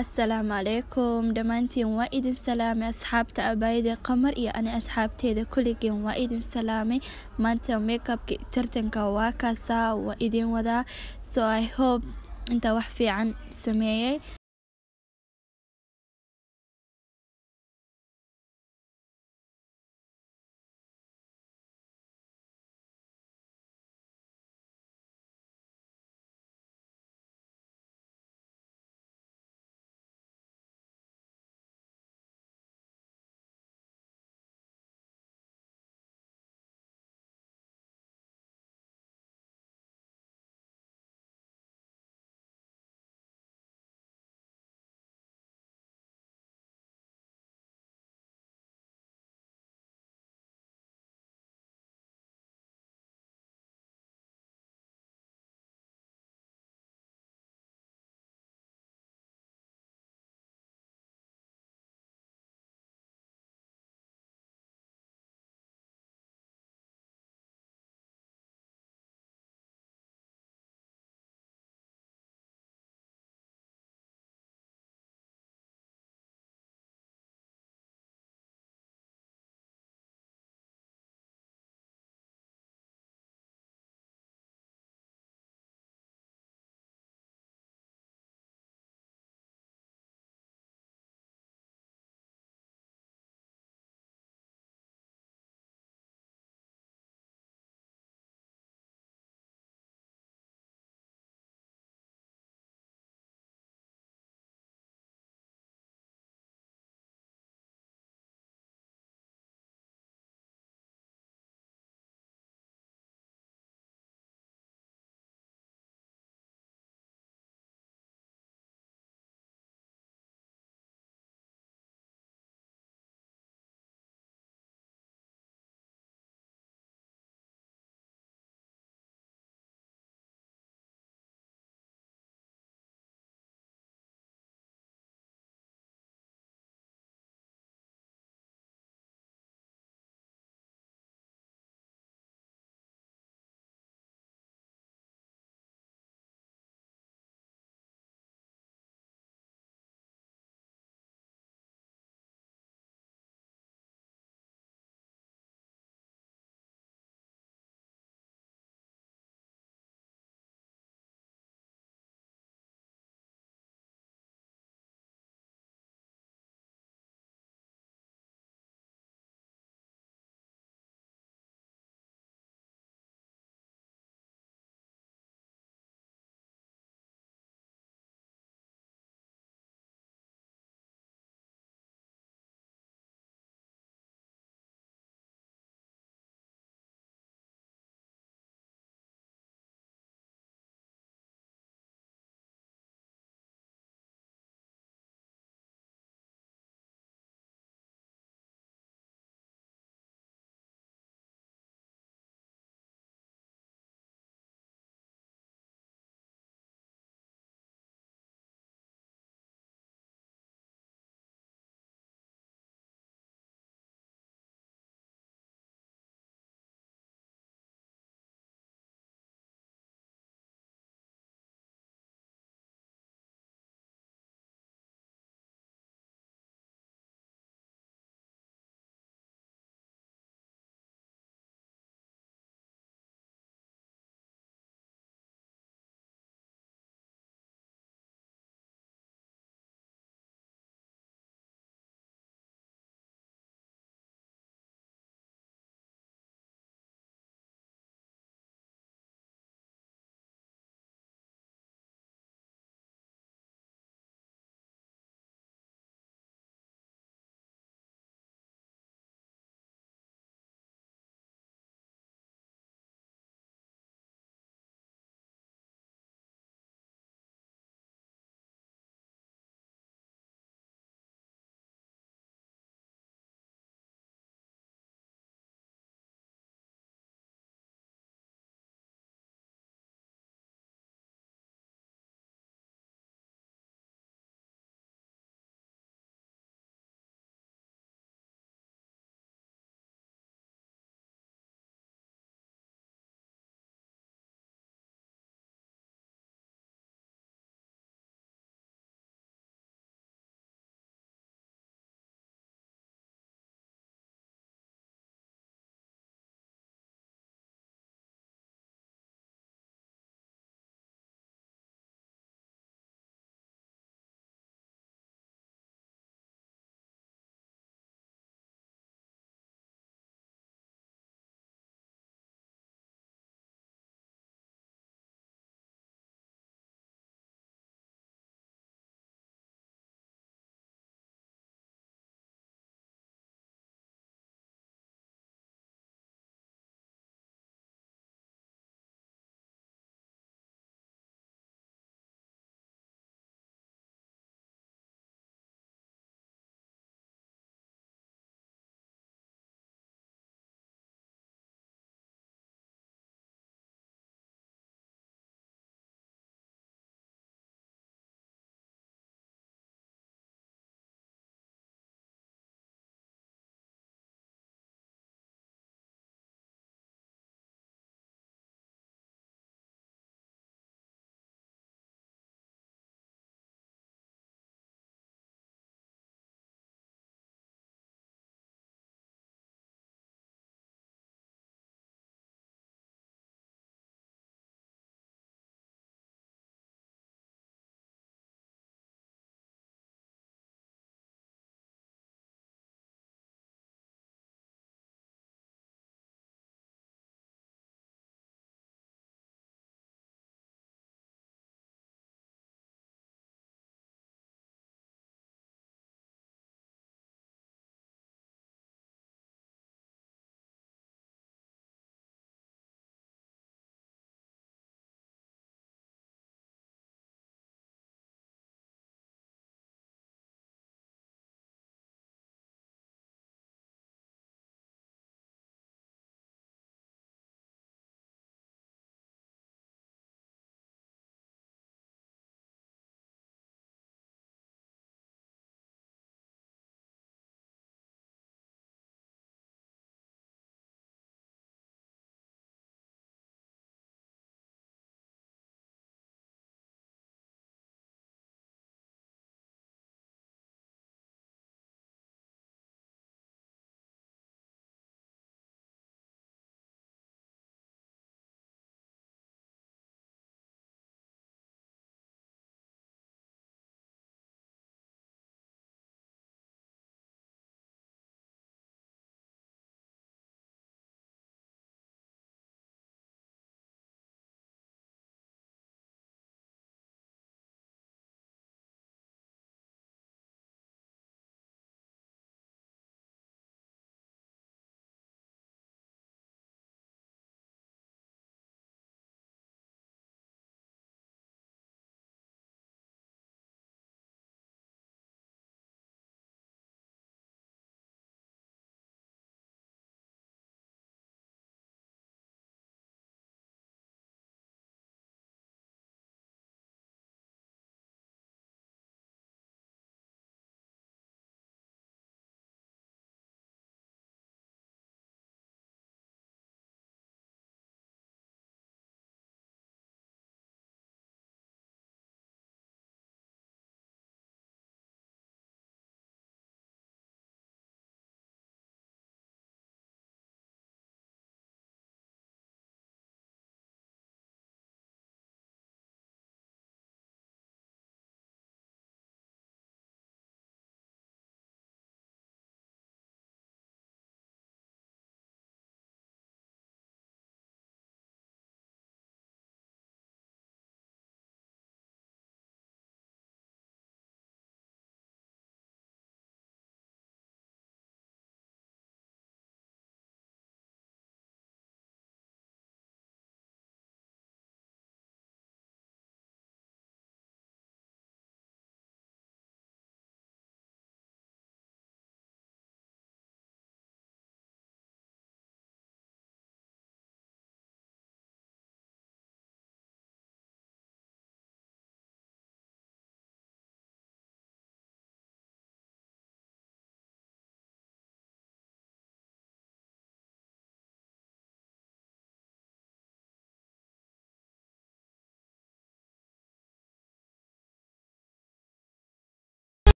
assalaamu calaykum dhammaantiin waa idin salaamay asxaabta abaayadee qamar iyo ani asxaabteeda kulligeen waa idin salaamay. Maanta makeupka tartanka waa kaasaa waa idin wadaa. So i hope intaa wax fiican sameeyey